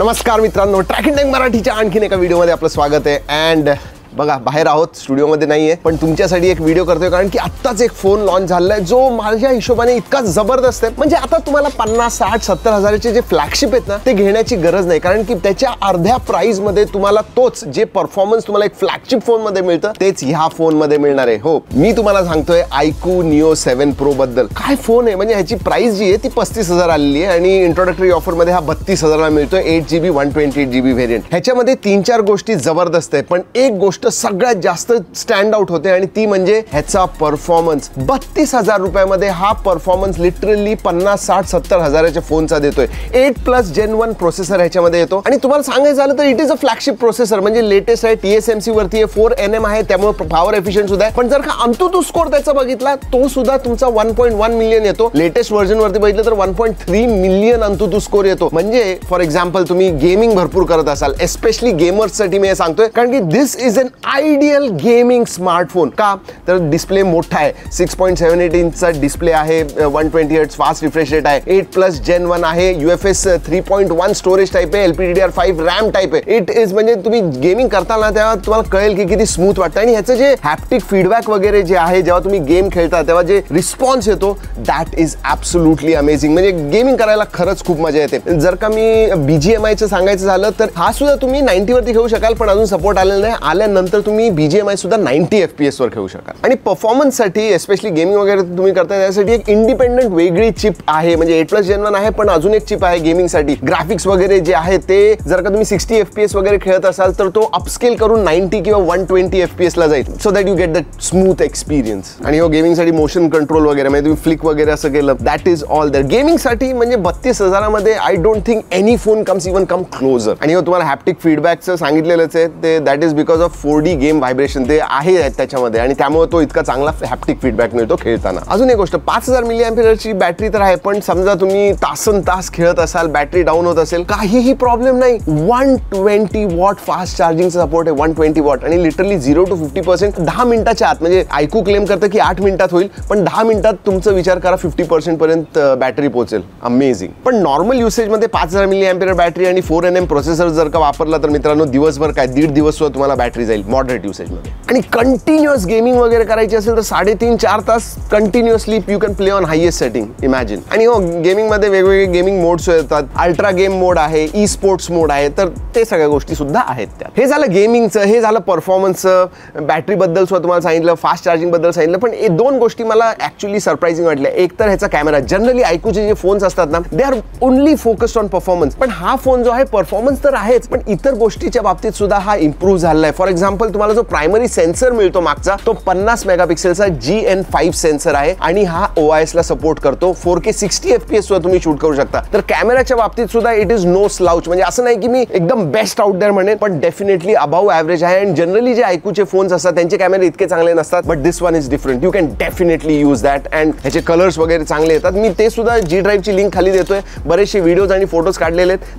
नमस्कार मित्रों ट्रॅकिंग मराठीच्या आणखीन एका व्हिडिओमध्ये आपलं स्वागत है अँड बाहेर आहोत, स्टुडिओमध्ये नाहीये, पण तुमच्यासाठी एक व्हिडिओ करतोय कारण की आत्ताच एक फ़ोन लॉन्च झालेला आहे, जो माझ्या हिशोबाने इतका ज़बरदस्त म्हणजे आता तुम्हाला पन्नास, साठ, सत्तर हजाराचे जे फ्लॅगशिप आहेत ना, ते घेण्याची गरज नाही. कारण की अर्ध्या प्राइस मध्ये तुम्हाला तोच जे परफॉर्मन्स तुम्हाला एक फ्लॅगशिप फ़ोन मध्ये मिळतं, तेच ह्या फ़ोन मध्ये मिळणार आहे. हो, मी तुम्हाला सांगतोय आयकू निओ सेव्हन प्रो बद्दल. काय फ़ोन आहे? म्हणजे प्राइस जी ती पस्तीस हज़ार आलेली आहे आणि इंट्रोडक्टरी ऑफ़र मध्ये हा बत्तीस हजारला मिळतोय eight GB one twenty eight GB variant ह्याच्यामध्ये तीन चार गोष्टी ज़बरदस्त आहे पण एक गोष्ट सगळ्यात जास्त स्टँड आउट होते आणि ती म्हणजे ह्याचा परफॉर्मन्स बत्तीस हज़ार रुपयामध्ये हा परफॉर्मन्स लिटरली पन्नास, साठ, सत्तर हजाराच्या फोनचा देतोय. Eight plus gen one processor ह्याच्यामध्ये येतो. आणि तुम्हाला सांगायचं झालं तर it is a flagship processor म्हणजे लेटेस्ट आहे टीएसएमसी वरती आहे फोर एन एम आहे, त्यामुळे पॉवर एफिशियंट सुद्धा आहे. पण जर का अंतुतू स्कोर त्याचा बघितला तो सुद्धा तुमचा वन पॉईंट वन मिलियन येतो. लेटेस्ट व्हर्जन वरती बघितलं तर one point three million AnTuTu score येतो. म्हणजे फॉर एक्झाम्पल तुम्ही गेमिंग भरपूर करत असाल एस्पेशली गेमर्ससाठी मी सांगतोय. कारण की this is an ideal gaming smartphone का, तर डिस्प्ले मोठा आहे. सिक्स पॉईंट सेवन एट इंचचा डिस्प्ले आहे one twenty eight fast refresh rate आहे. एट प्लस जेन वन आहे U F S three point one storage type आहे LPD D R five RAM type आहे. इट इज़ म्हणजे तुम्ही गेमिंग करताना तेव्हा तुम्हाला कळेल की किती स्मूथ वाटतं. आणि ह्याचं जे हॅप्टिक फीडबॅक वगैरे जे आहे, जेव्हा तुम्ही गेम खेळता, तेव्हा जे रिस्पॉन्स येतो दॅट इज़ ॲब्सोल्युटली अमेझिंग म्हणजे गेमिंग करायला खरंच खूप मज़ा येते. जर का मी बीजीएम आयचं सांगायचं झालं, तर हा सुद्धा तुम्ही नाईन्टी वरती खेळू शकाल, पण अजून सपोर्ट आलेला नाही. आल्यानंतर तुम्ही बीजीएम आय सुद्धा नाईन्टी एफ़ पी एस वर खेळू शकाल. आणि परफॉर्मन्ससाठी एस्पेशली गेमिंग वगैरे तुम्ही करताय, त्यासाठी एक इंडिपेंडंट वेगळी चिप आहे. म्हणजे एट प्लस जेन वन आहे, पण अजून एक चिप आहे गेमिंगसाठी ग्राफिक्स वगैरे जे आहे ते, जर का तुम्ही सिक्स्टी एफ़ पी एस वगैरे खेळत असाल, तर तो अपस्केल करून नाईन्टी किंवा one twenty F P S ला जाईल. So that you get that smooth experience आणि हो गेमिंगसाठी मोशन कंट्रोल वगैरे, म्हणजे तुम्ही फ्लिक वगैरे असं केलं दॅट इज़ ऑल दॅट गेमिंगसाठी म्हणजे बत्तीस हजारामध्ये I don't think any phone comes even come closer आणि हो, तुम्हाला हॅप्टिक फीडबॅकचं सांगितलेलंच आहे, ते that is because of four D game vibration ते आहे त्याच्यामध्ये. आणि त्यामुळे तो इतका चांगला हॅप्टिक फीडबॅक मिळतो खेळताना. अजून एक गोष्ट, पाच हज़ार मिली अँपियरची बॅटरी तर आहे, पण समजा तुम्ही तासन तास खेळत असाल बॅटरी डाऊन होत असेल, काहीही प्रॉब्लेम नाही. वन ट्वेंटी वॉट फास्ट चार्जिंगचा सपोर्ट आहे वन ट्वेंटी वॉट आणि literally zero to fifty percent दहा मिनिटाच्या आत, म्हणजे ऐकू क्लेम करतं की आठ मिनिटात होईल, पण दहा मिनिटात तुमचा विचार करा फिफ्टी पर्सेंट पर्यंत बॅटरी पोहोचेल. अमेझिंग पण नॉर्मल युसेजमध्ये पाच हज़ार मिली अँपियर बॅटरी आणि फोर एन एम प्रोसेसर जर का वापरला, तर मित्रांनो, दिवसभर काय, दीड दिवस तुम्हाला बॅटरी जाईल. मॉडरेट युसेजमध्ये आणि कंटिन्युअस गेमिंग वगैरे करायची असेल तर साडेतीन, चार तास continuously you can play on highest setting imagine आणि हो गेमिंगमध्ये वेगवेगळे गेमिंग मोड्स येतात. अल्ट्रा गेम मोड आहे ई स्पोर्ट्स मोड आहे, तर ते सगळ्या गोष्टी सुद्धा आहेत त्या हे झालं गेमिंगचं हे झालं परफॉर्मन्सचं बॅटरीबद्दल सुद्धा तुम्हाला सांगितलं फास्ट चार्जिंगबद्दल सांगितलं, पण हे दोन गोष्टी मला ॲक्च्युली सरप्राइझिंग वाटल्या. एक तर ह्याचा कॅमेरा जनरली ऐकूचे जे फोन्स असतात ना they are only focused on performance पण हा फ़ोन जो आहे परफॉर्मन्स तर आहेच, पण इतर गोष्टीच्या बाबतीत सुद्धा हा इम्प्रूव्ह झाला आहे. फॉर एक्झाम्पल तुम्हाला जो प्रायमरी सेन्सर मिळतो मागचा तो पन्नास megapixel G N five sensor आहे आणि हा ओ एस ला सपोर्ट करतो. Four K sixty F P S तुम्ही शूट करू शकता. तर कॅमेराच्या बाबतीत सुद्धा इट इज़ नो स्लाउच नाही की मी एकदम बेस्ट आउट देअर म्हणेन पण डेफिनेटली अबाव ॲव्हरेज आहे. आणि जनरली जे ऐकूचे फोन्स असतात त्यांचे कॅमेरे इतके चांगले नसतात but this one is different you can definitely use that and ह्याचे कलर्स वगैरे चांगले येतात. मी ते सुद्धा जी ड्राईव्हची लिंक खाली देतोय. बरेचसे व्हिडिओज आणि फ़ोटोज़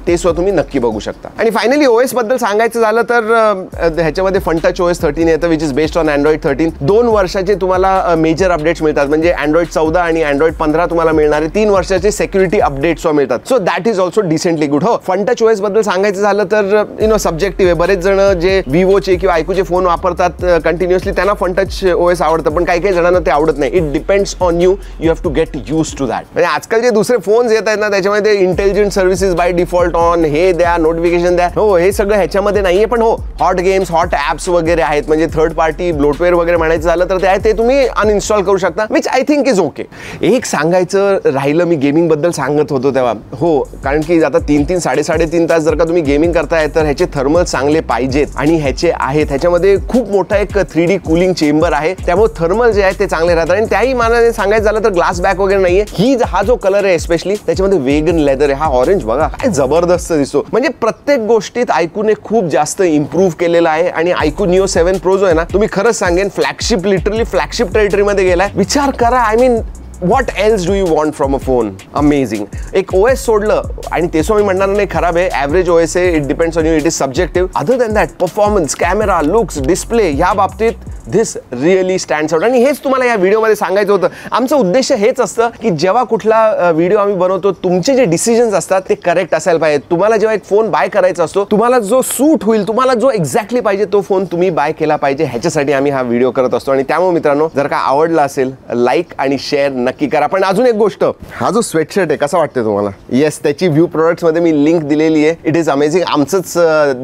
ते तुम्ही नक्की बघू शकता. आणि फायनली ओएस बद्दल सांगायचं झालं तर अं, ह्याच्यामध्ये फंटच ओएस थर्टीन येतं which is based on Android thirteen दोन वर्षाचे तुम्हाला मेजर अपडेट्स मिळतात. म्हणजे अँड्रॉइड चौदा आणि अँड्रॉइड पंधरा तुम्हाला मिळणारे तीन वर्षाचे सेक्युरिटी अपडेट्स मिळतात. So that is also decently good हो फंटच ओएस बद्दल सांगायचं झालं तर यु नो सब्जेक्टिव्ह आहे. बरेच जण जे विवोचे किंवा ऐकूचे फ़ोन वापरतात कंटिन्युअसली त्यांना फंटच ओएस आवडतं. पण काही काही जणांना ते आवडत नाही. It depends on you you have to get used to that म्हणजे आजकाल जे दुसरे फोन्स येत आहेत ना, त्याच्यामध्ये intelligent services by default on हे द्या नोटिफिकेशन द्या. हो, हे सगळं ह्याच्यामध्ये नाहीये. पण हो हॉट गेम्स हॉट ॲप्स वगैरे आहेत म्हणजे थर्ड पार्टी ब्लोटवेअर वगैरे म्हणायचं झालं तर ते आहे ते तुम्ही अनइन्स्टॉल करू शकता which I think is okay एक सांगायचं राहिलं मी गेमिंगबद्दल सांगत होतो तेव्हा. हो कारण की आता तीन तीन साडे साडेतीन तास जर का तुम्ही गेमिंग करताय तर ह्याचे थर्मल चांगले पाहिजेत. आणि ह्याचे आहेत ह्याच्यामध्ये खूप मोठा एक थ्री डी कुलिंग चेंबर आहे. त्यामुळे थर्मल जे आहे ते चांगले राहतात. आणि त्याही मानाने सांगायचं झालं तर ग्लास बॅक वगैरे नाहीये. ही हा जो कलर आहे स्पेशली त्याच्यामध्ये वेगन लेदर आहे. हा ऑरेंज बघा काय जबरदस्त दिसतो. म्हणजे प्रत्येक गोष्टीत ऐकून खूप जास्त इम्प्रूव्ह केलेला आहे. आणि ऐकू निओ सेव्हन प्रो जो है ना, तुम्ही खरंच सांगेन फ्लॅगशिप लिटरली फ्लॅगशिप टेरिटरीमध्ये गेलाय. विचार करा I mean what else do you want from a phone amazing एक ओ एस सोडलं मी नाही, खराब है एवरेज ओ एस आहे it depends on you it is subjective other than that performance camera looks display ह्या बाबतीत धिस रिअली स्टँड्स आउट आणि हेच तुम्हाला या व्हिडिओमध्ये सांगायचं होतं. आमचं उद्देश हेच असतं की जेव्हा कुठला व्हिडिओ आम्ही बनवतो, तुमचे जे डिसिजन्स असतात ते करेक्ट असायला पाहिजे तुम्हाला जेव्हा एक फ़ोन बाय करायचा असतो, तुम्हाला जो सूट होईल, तुम्हाला जो एक्झॅक्टली पाहिजे तो फ़ोन तुम्ही बाय केला पाहिजे. ह्याच्यासाठी आम्ही हा व्हिडिओ करत असतो. आणि त्यामुळे मित्रांनो, जर का आवडला असेल लाईक आणि शेअर नक्की करा. पण अजून एक गोष्ट, हा जो स्वेटशर्ट आहे, कसा वाटते तुम्हाला? येस त्याची व्ह्यू प्रोडक्ट्स मध्ये मी लिंक दिलेली आहे. इट इज़ अमेझिंग आमचंच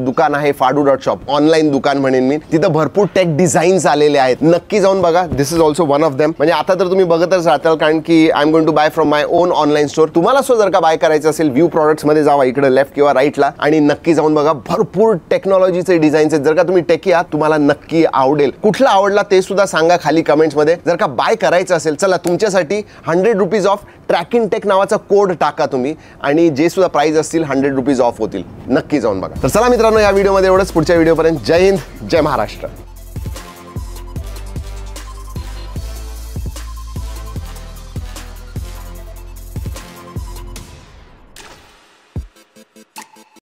दुकान आहे फाडू डॉट शॉप ऑनलाईन दुकान म्हणेन मी. तिथं भरपूर टेक डिझाईन्स आलेले नक्की जाऊन बघा. Is also one of them आता तर तुम्ही बघतच राहताल, कारण की I am going to buy from my own online store तुम्हाला सुद्धा जर का बाय करायचं असेल व्ह्यू प्रोडक्ट्स मध्ये जावा इकडे लेफ़्ट किंवा राईटला आणि नक्की जाऊन बघा, भरपूर टेक्नॉलॉजीचे डिझाईन्स आहेत. जर का तुम्ही टेकी आहात, तुम्हाला नक्की आवडेल. कुठला आवडला ते सुद्धा सांगा खाली कमेंट्समध्ये जर का बाय करायचं असेल, चला तुमच्यासाठी hundred rupees off Trakin Tech नावाचा कोड टाका तुम्ही. आणि जे सुद्धा प्राइस असतील हंड्रेड रुपीज़ ऑफ़ होतील. नक्की जाऊन बघा. तर चला मित्रांनो, या व्हिडिओमध्ये एवढंच. पुढच्या व्हिडिओपर्यंत जय हिंद, जय महाराष्ट्र.